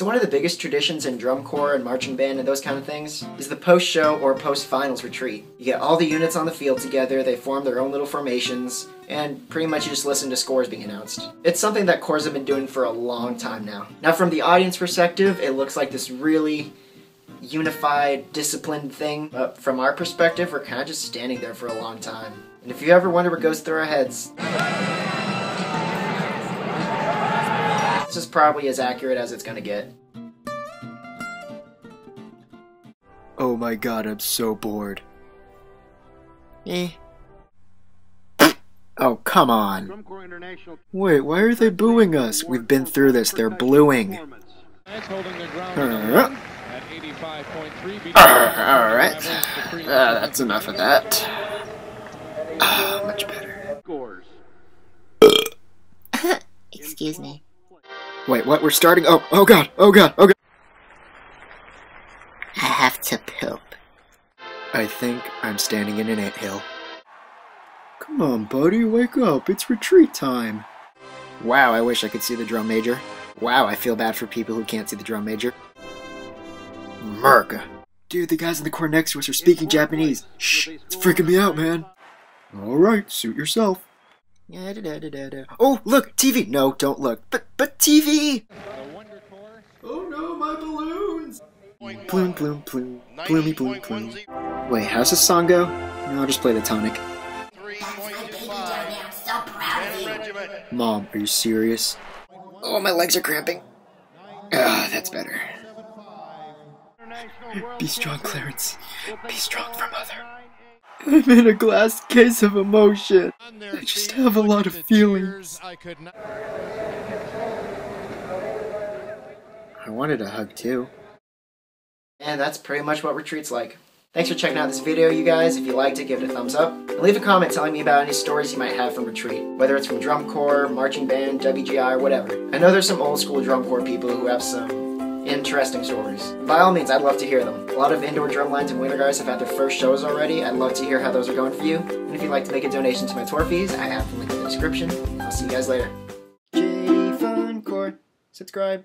So one of the biggest traditions in drum corps and marching band and those kind of things is the post-show or post-finals retreat. You get all the units on the field together, they form their own little formations, and pretty much you just listen to scores being announced. It's something that corps have been doing for a long time now. Now from the audience perspective, it looks like this really unified, disciplined thing, but from our perspective, we're kind of just standing there for a long time. And if you ever wonder what goes through our heads, is probably as accurate as it's gonna get. Oh my god, I'm so bored. Eh. Oh, come on. Wait, why are they booing us? We've been through this, they're bluing. Uh, Alright. Uh, that's enough of that. Uh, much better. Excuse me. Wait, what? We're starting? Oh, oh god, oh god, oh god. I have to poop. I think I'm standing in an anthill. Come on, buddy, wake up. It's retreat time. Wow, I wish I could see the drum major. Wow, I feel bad for people who can't see the drum major. Merga. Dude, the guys in the corps next to us are speaking Japanese. Shh, it's freaking me out, man. Alright, suit yourself. Oh, look, TV. No, don't look. But, but TV. Oh no, my balloons! Bloom, bloom, bloom. Bloomy, bloom, bloom. Wait, how's this song go? No, I'll just play the tonic. Mom, are you serious? Oh, my legs are cramping. Ah, that's better. Be strong, Clarence. Be strong for Mother. I'm in a glass case of emotion. I just have a lot of feelings. I wanted a hug too. And that's pretty much what Retreat's like. Thanks for checking out this video, you guys. If you liked it, give it a thumbs up. And leave a comment telling me about any stories you might have from Retreat, whether it's from drum corps, marching band, WGI, or whatever. I know there's some old school drum corps people who have some interesting stories. By all means, I'd love to hear them. A lot of indoor drumlines and wheeler guys have had their first shows already. I'd love to hear how those are going for you. And if you'd like to make a donation to my tour fees, I have the link in the description. I'll see you guys later. J Fun. Subscribe.